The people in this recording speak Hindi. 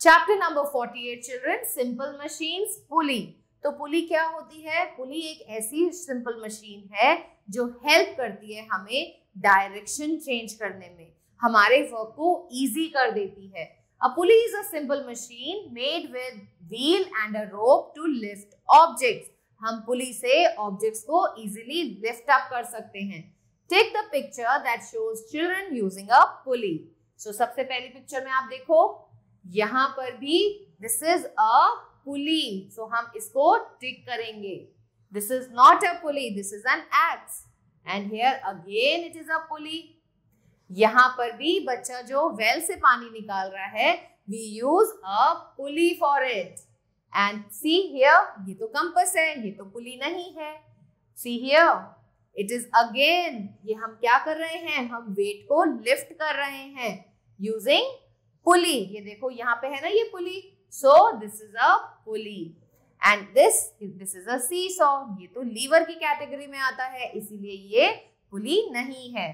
Chapter number 48 children simple machines pulley तो पुली क्या होती है? पुली एक ऐसी सिंपल मशीन है जो हेल्प करती है हमें डायरेक्शन चेंज करने में। हमारे वर्क को इजी कर देती है। A pulley is a simple machine made with wheel and a rope to lift objects हम पुली से ऑब्जेक्ट्स को इजीली लिफ्ट अप कर सकते हैं। Take the picture that shows children using a pulley so सबसे पहली पिक्चर में आप देखो। यहाँ पर भी this is a pulley so हम इसको टिक करेंगे. This is not a pulley this is an axe and here again it is a pulley यहाँ पर भी बच्चा जो वेल से पानी निकाल रहा है we use a pulley for it and see here ये तो कंपस है, ये तो पुली नहीं है. See here it is again ये हम क्या कर रहे हैं? हम वेट को लिफ्ट कर रहे हैं यूजिंग पुली। ये देखो, यहाँ पे है ना ये pulley. So this is a pulley. And this this is a seesaw ये तो लीवर की कैटेगरी में आता है, इसीलिए ये पुली नहीं है।